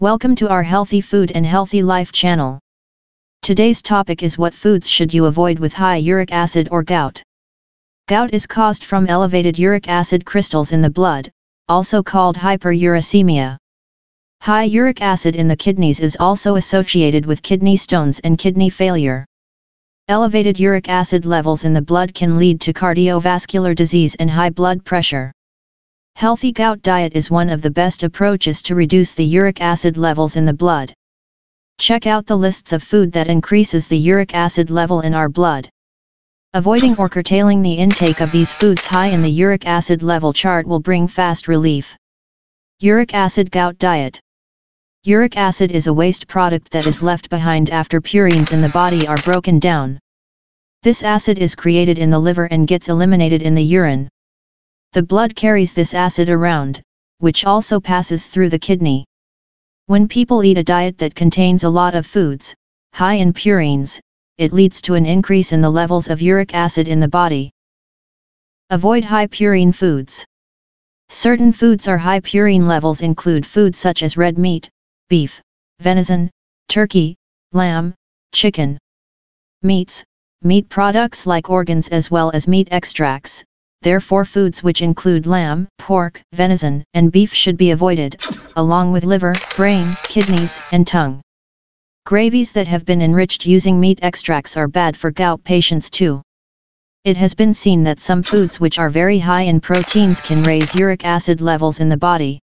Welcome to our Healthy Food and Healthy Life channel. Today's topic is what foods should you avoid with high uric acid or gout. Gout is caused from elevated uric acid crystals in the blood, also called hyperuricemia. High uric acid in the kidneys is also associated with kidney stones and kidney failure. Elevated uric acid levels in the blood can lead to cardiovascular disease and high blood pressure. Healthy gout diet is one of the best approaches to reduce the uric acid levels in the blood. Check out the lists of food that increases the uric acid level in our blood. Avoiding or curtailing the intake of these foods high in the uric acid level chart will bring fast relief. Uric acid gout diet Uric acid is a waste product that is left behind after purines in the body are broken down. This acid is created in the liver and gets eliminated in the urine. The blood carries this acid around, which also passes through the kidney. When people eat a diet that contains a lot of foods, high in purines, it leads to an increase in the levels of uric acid in the body. Avoid high purine foods. Certain foods are high purine levels include foods such as red meat, beef, venison, turkey, lamb, chicken. Meats, meat products like organs as well as meat extracts, therefore foods which include lamb, pork, venison, and beef should be avoided, along with liver, brain, kidneys, and tongue. Gravies that have been enriched using meat extracts are bad for gout patients too. It has been seen that some foods which are very high in proteins can raise uric acid levels in the body.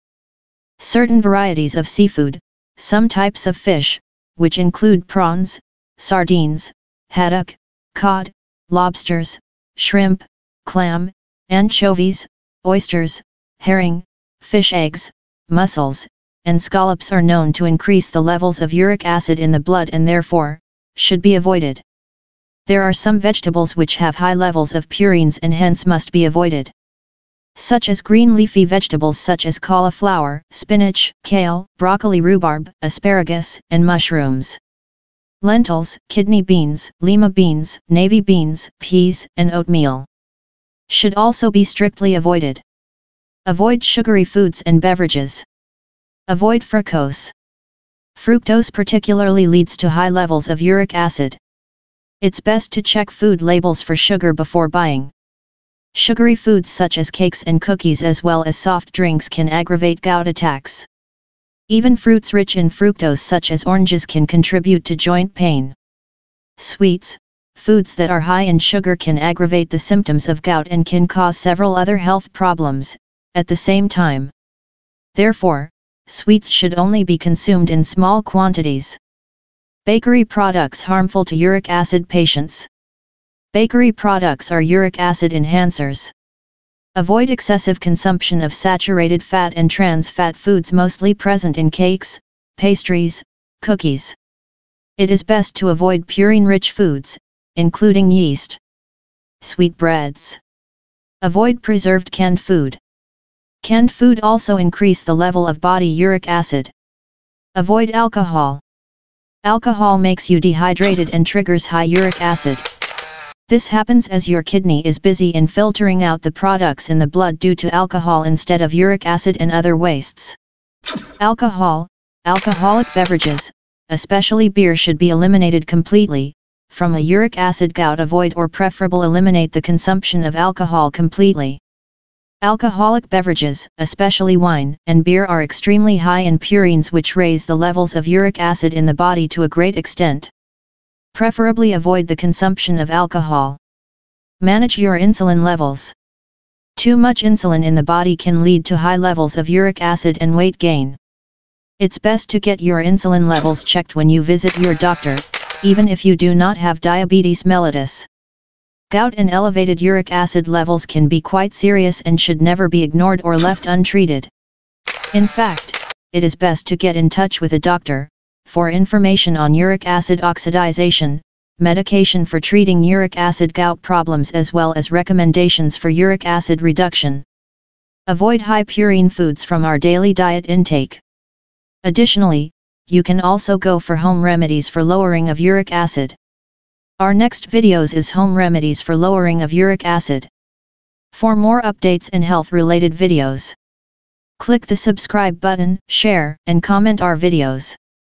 Certain varieties of seafood, some types of fish, which include prawns, sardines, haddock, cod, lobsters, shrimp, clam, anchovies, oysters, herring, fish eggs, mussels, and scallops are known to increase the levels of uric acid in the blood and therefore, should be avoided. There are some vegetables which have high levels of purines and hence must be avoided such as green leafy vegetables such as cauliflower, spinach, kale, broccoli rhubarb, asparagus, and mushrooms. Lentils, kidney beans, lima beans, navy beans, peas, and oatmeal. Should also be strictly avoided. Avoid sugary foods and beverages. Avoid fructose. Fructose particularly leads to high levels of uric acid. It's best to check food labels for sugar before buying. Sugary foods such as cakes and cookies as well as soft drinks can aggravate gout attacks. Even fruits rich in fructose such as oranges can contribute to joint pain. Sweets, foods that are high in sugar can aggravate the symptoms of gout and can cause several other health problems, at the same time. Therefore, sweets should only be consumed in small quantities. Bakery products harmful to uric acid patients. Bakery products are uric acid enhancers. Avoid excessive consumption of saturated fat and trans fat foods mostly present in cakes, pastries, cookies. It is best to avoid purine-rich foods, including yeast. Sweetbreads. Avoid preserved canned food. Canned food also increase the level of body uric acid. Avoid alcohol. Alcohol makes you dehydrated and triggers high uric acid. This happens as your kidney is busy in filtering out the products in the blood due to alcohol instead of uric acid and other wastes. Alcohol, alcoholic beverages, especially beer should be eliminated completely, from a uric acid gout avoid or preferable eliminate the consumption of alcohol completely. Alcoholic beverages, especially wine and beer are extremely high in purines which raise the levels of uric acid in the body to a great extent. Preferably avoid the consumption of alcohol. Manage your insulin levels. Too much insulin in the body can lead to high levels of uric acid and weight gain. It's best to get your insulin levels checked when you visit your doctor, even if you do not have diabetes mellitus. Gout and elevated uric acid levels can be quite serious and should never be ignored or left untreated. In fact, it is best to get in touch with a doctor, for information on uric acid oxidization, medication for treating uric acid gout problems as well as recommendations for uric acid reduction. Avoid high purine foods from our daily diet intake. Additionally, you can also go for home remedies for lowering of uric acid. Our next videos is home remedies for lowering of uric acid. For more updates and health related videos, Click the subscribe button, share, and comment our videos.